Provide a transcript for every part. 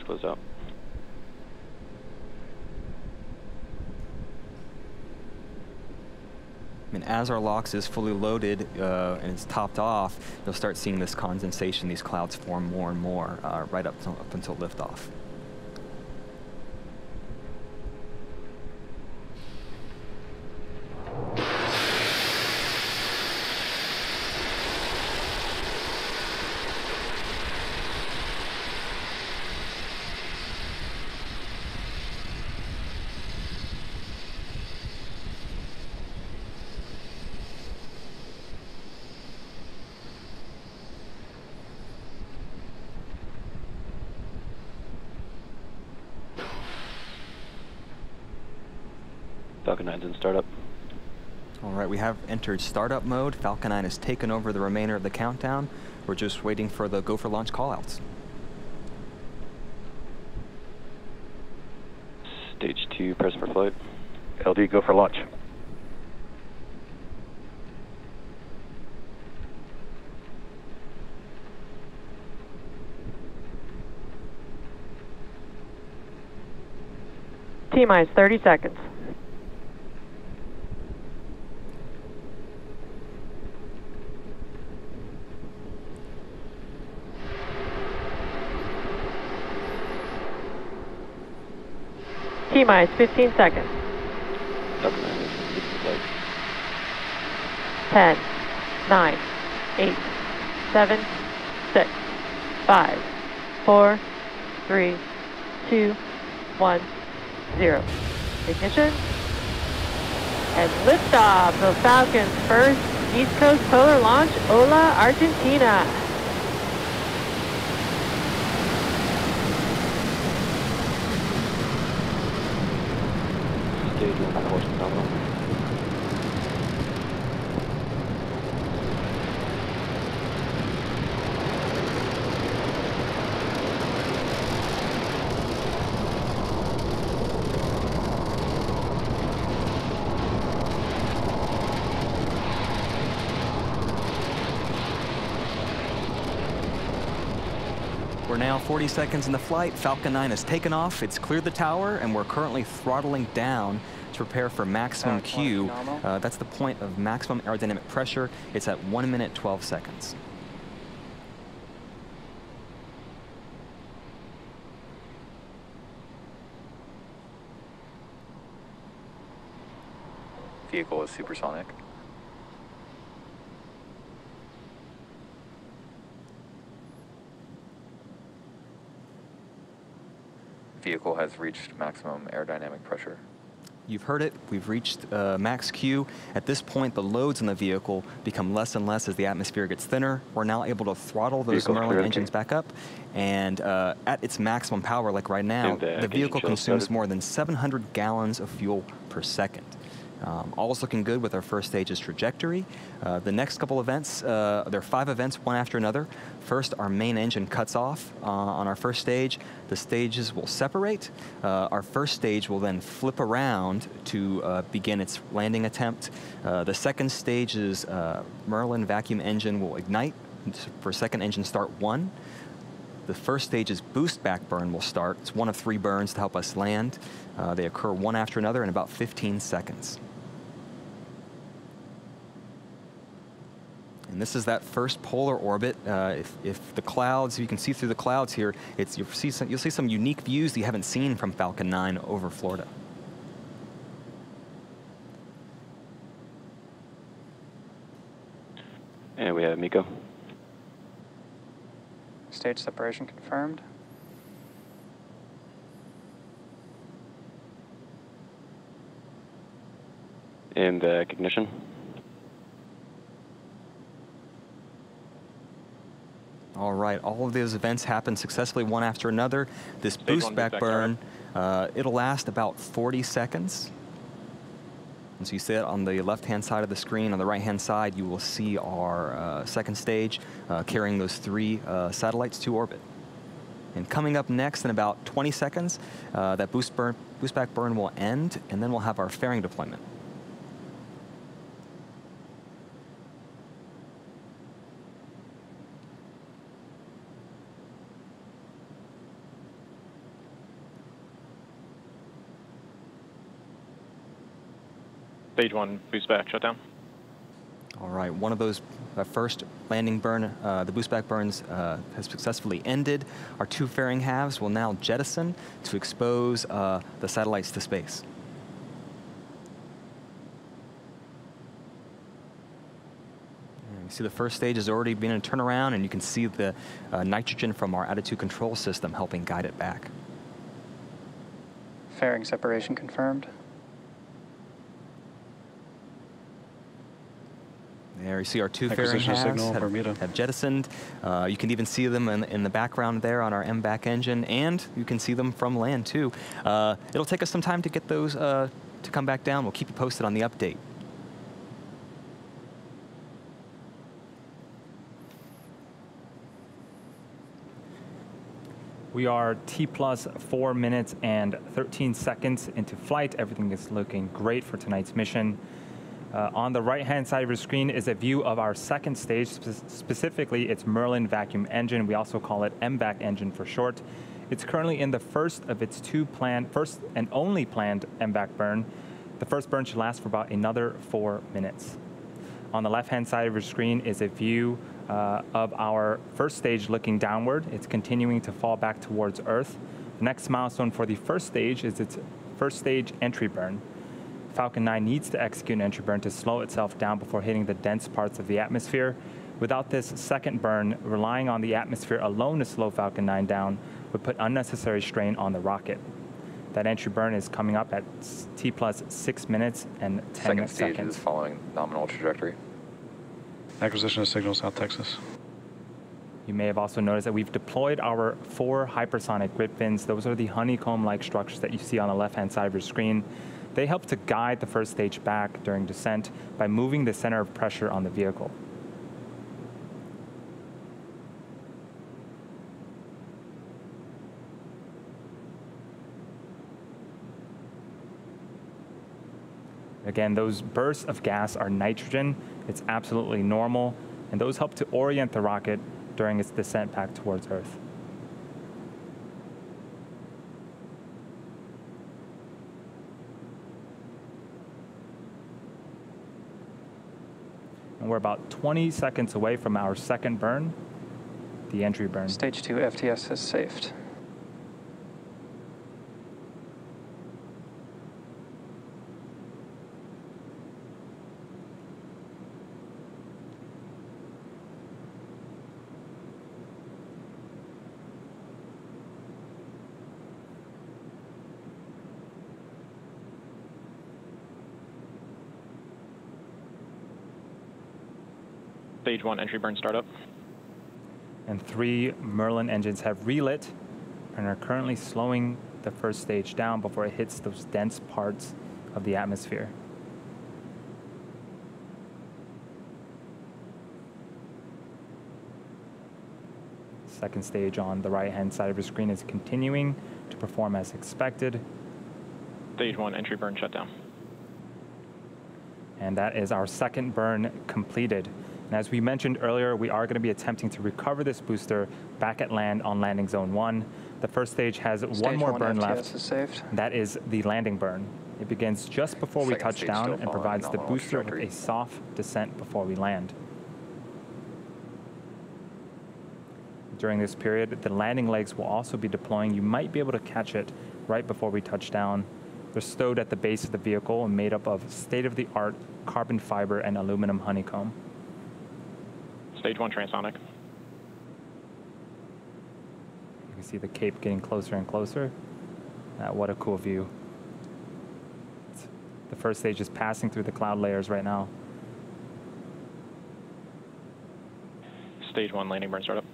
Closed out. I mean, as our LOX is fully loaded uh, and it's topped off, you'll start seeing this condensation, these clouds form more and more uh, right up, to, up until liftoff. Falcon 9's in startup. All right, we have entered startup mode. Falcon 9 has taken over the remainder of the countdown. We're just waiting for the go for launch callouts. Stage 2, press for flight. LD, go for launch. T minus 30 seconds. T minus 15 seconds. Falcon 9 is in flight. 10, 9, 8, 7, 6, 5, 4, 3, 2, 1, 0. Ignition. And liftoff of Falcon's first East Coast polar launch, Ola, Argentina. Stage 1, course. We're now 40 seconds in the flight. Falcon 9 has taken off. It's cleared the tower, and we're currently throttling down to prepare for maximum Q. Uh, that's the point of maximum aerodynamic pressure. It's at 1 minute 12 seconds. Vehicle is supersonic. Vehicle has reached maximum aerodynamic pressure. You've heard it. We've reached uh, max Q. At this point, the loads in the vehicle become less and less as the atmosphere gets thinner. We're now able to throttle those Vehicle Merlin engines back up. And uh, at its maximum power, like right now, And the the vehicle consumes started. more than 700 gallons of fuel per second. Um, all is looking good with our first stage's trajectory. Uh, the next couple events, uh, there are five events, one after another. First, our main engine cuts off uh, on our first stage. The stages will separate. Uh, our first stage will then flip around to uh, begin its landing attempt. Uh, the second stage's Merlin vacuum engine will ignite for second engine start one. The first stage's boost back burn will start. It's one of three burns to help us land. Uh, they occur one after another in about 15 seconds. And this is that first polar orbit. Uh, if, if the clouds, you can see through the clouds here, it's, you'll, see some, you'll see some unique views that you haven't seen from Falcon 9 over Florida. And we have MECO. Stage separation confirmed. And the ignition. All right, all of those events happen successfully one after another. This boost back boost back burn, uh, it'll last about 40 seconds. And so you see it on the left-hand side of the screen. On the right-hand side, you will see our uh, second stage uh, carrying those three uh, satellites to orbit. And coming up next in about 20 seconds, uh, that boost, burn, boost back burn will end, and then we'll have our fairing deployment. Stage one, boost back, shutdown. All right, one of those uh, first landing burn, uh, the boost back burns uh, has successfully ended. Our two fairing halves will now jettison to expose uh, the satellites to space. And you see the first stage has already being a turnaround, and you can see the uh, nitrogen from our attitude control system helping guide it back. Fairing separation confirmed. There you see our two fairing Acquisition halves have, have jettisoned. Uh, you can even see them in, in the background there on our MVAC engine, and you can see them from land too. Uh, it'll take us some time to get those uh, to come back down. We'll keep you posted on the update. We are T plus four minutes and 13 seconds into flight. Everything is looking great for tonight's mission. Uh, on the right-hand side of your screen is a view of our second stage, spe- specifically its Merlin vacuum engine. We also call it MVAC engine for short. It's currently in the first of its two planned, first and only planned MVAC burn. The first burn should last for about another four minutes. On the left-hand side of your screen is a view uh, of our first stage looking downward. It's continuing to fall back towards Earth. The next milestone for the first stage is its first stage entry burn. Falcon 9 needs to execute an entry burn to slow itself down before hitting the dense parts of the atmosphere. Without this second burn, relying on the atmosphere alone to slow Falcon 9 down would put unnecessary strain on the rocket. That entry burn is coming up at T plus 6 minutes and 10 Second stage seconds. is following nominal trajectory. Acquisition of signal, South Texas. You may have also noticed that we've deployed our four hypersonic grid fins. Those are the honeycomb-like structures that you see on the left-hand side of your screen. They help to guide the first stage back during descent by moving the center of pressure on the vehicle. Again, those bursts of gas are nitrogen. It's absolutely normal, and those help to orient the rocket during its descent back towards Earth. We're about 20 seconds away from our second burn, the entry burn. Stage 2 FTS has safed. Stage one, entry burn startup. and three Merlin engines have relit and are currently slowing the first stage down before it hits those dense parts of the atmosphere. Second stage on the right hand side of your screen is continuing to perform as expected, Stage one, entry burn shutdown. and that is our second burn completed. And as we mentioned earlier, we are going to be attempting to recover this booster back at land on landing zone one. The first stage has Stage one more burn FTS left. is saved. That is the landing burn. It begins just before we touch down and provides the booster with a soft descent before we land. During this period, the landing legs will also be deploying. You might be able to catch it right before we touch down. They're stowed at the base of the vehicle and made up of state-of-the-art carbon fiber and aluminum honeycomb. Stage one, transonic. You can see the cape getting closer and closer. Uh, what a cool view. It's- the first stage is passing through the cloud layers right now. Stage one, landing burn startup.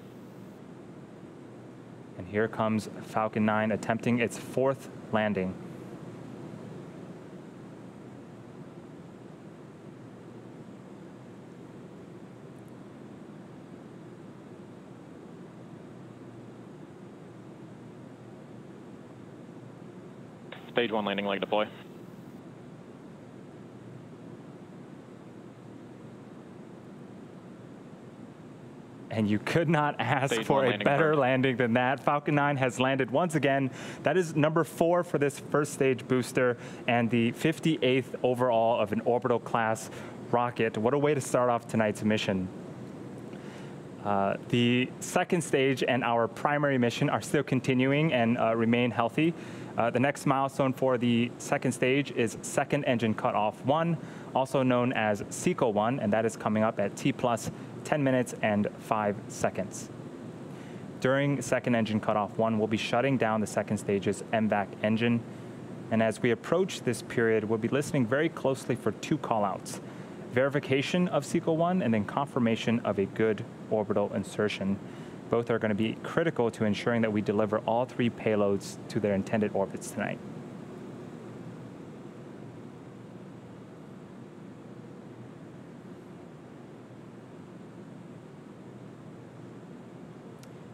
And here comes Falcon 9 attempting its fourth landing. Stage one, landing leg deploy. And you could not ask Stage for a better confirmed. landing than that. Falcon 9 has landed once again. That is number four for this first stage booster and the 58th overall of an orbital class rocket. What a way to start off tonight's mission. Uh, the second stage and our primary mission are still continuing and uh, remain healthy. Uh, the next milestone for the second stage is second engine cutoff one, also known as SECO 1, and that is coming up at T plus 10 minutes and 5 seconds. During second engine cutoff one, we'll be shutting down the second stage's MVAC engine. And as we approach this period, we'll be listening very closely for two callouts verification of SECO 1 and then confirmation of a good orbital insertion. Both are going to be critical to ensuring that we deliver all three payloads to their intended orbits tonight.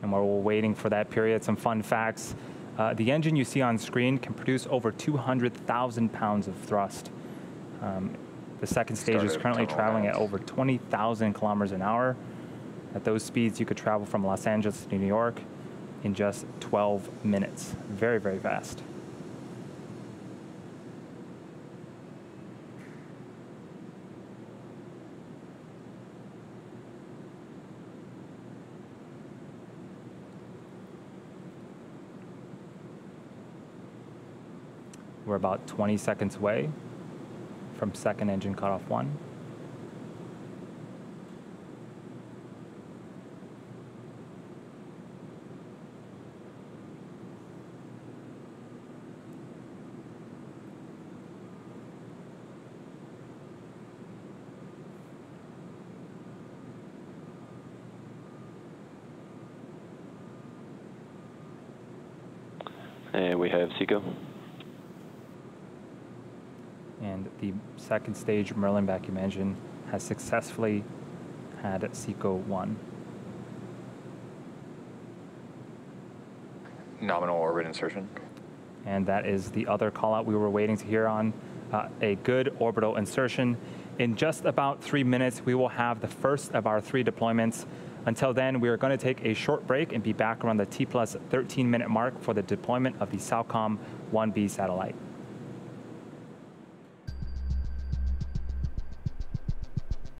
And while we're waiting for that period, some fun facts. Uh, the engine you see on screen can produce over 200,000 pounds of thrust. Um, the second stage is currently traveling at over 20,000 kilometers an hour. At those speeds, you could travel from Los Angeles to New York in just 12 minutes. Very, very fast. We're about 20 seconds away from second engine cutoff one. And we have Seco. And the second stage Merlin vacuum engine has successfully had SECO 1. Nominal orbit insertion. And that is the other call out we were waiting to hear on uh, a good orbital insertion. In just about three minutes, we will have the first of our three deployments. Until then, we are going to take a short break and be back around the T plus 13 minute mark for the deployment of the SAOCOM 1B satellite.